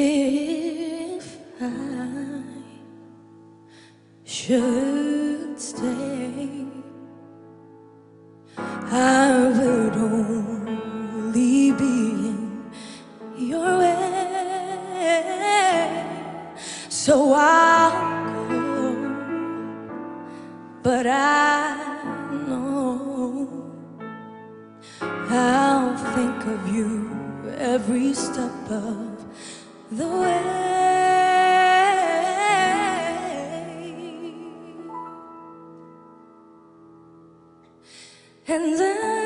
If I should stay, I would only be in your way. So I'll go, but I know I'll think of you every step of the way. And I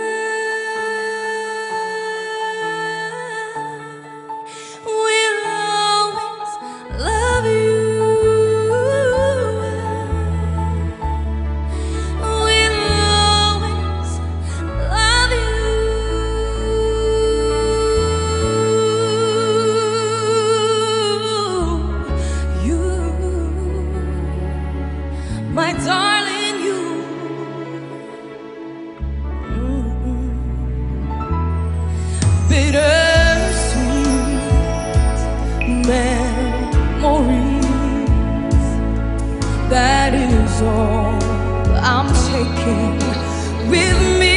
All I'm taking with me.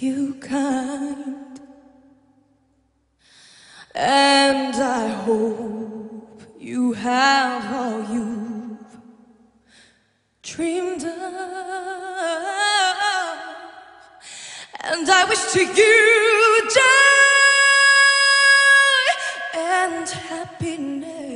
You kind. And I hope you have all you've dreamed of. And I wish to you joy and happiness.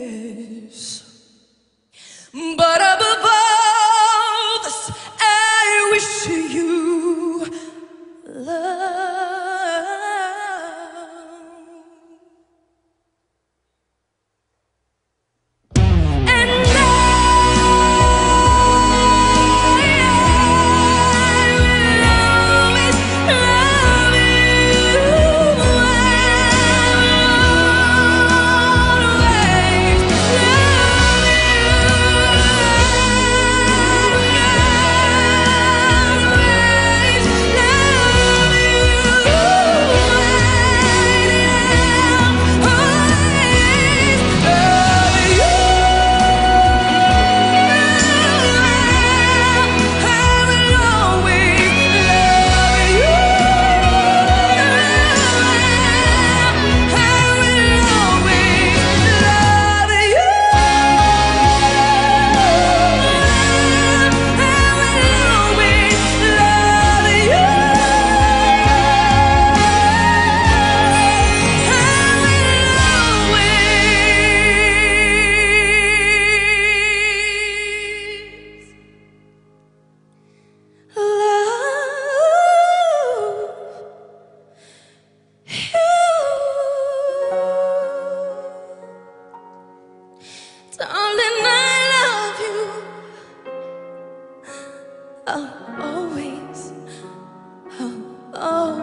oh.